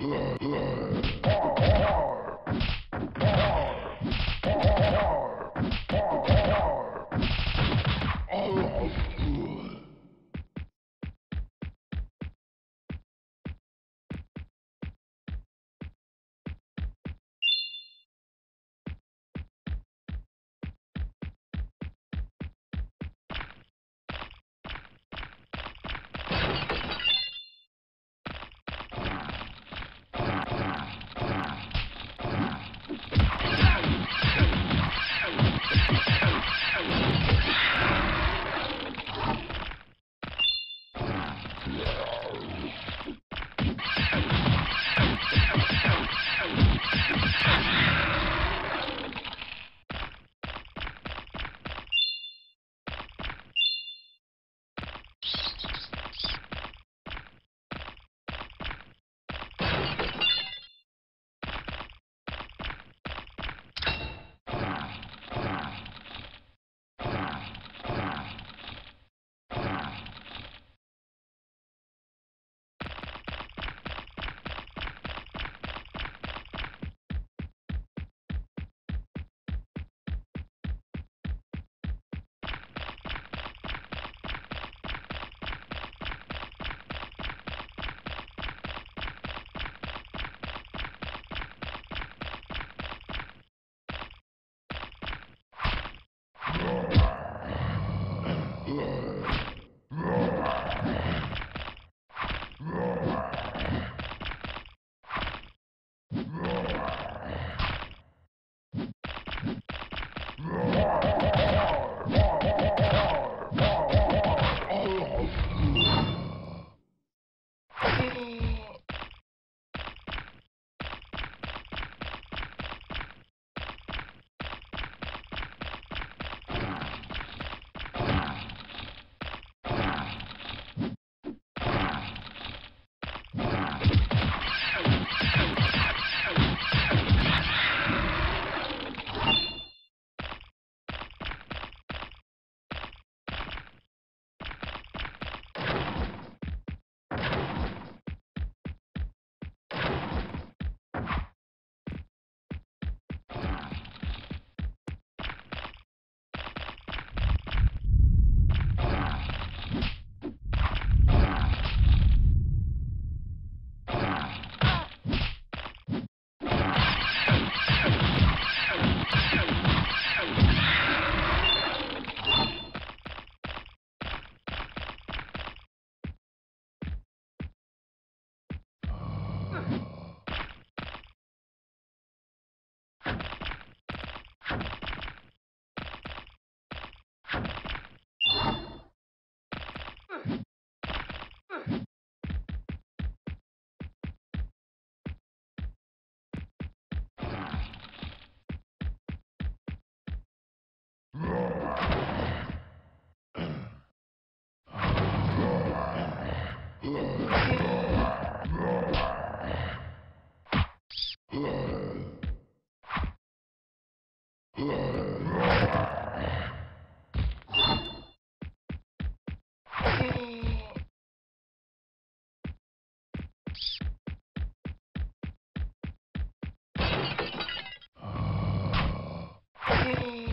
Yeah, yeah. Yay!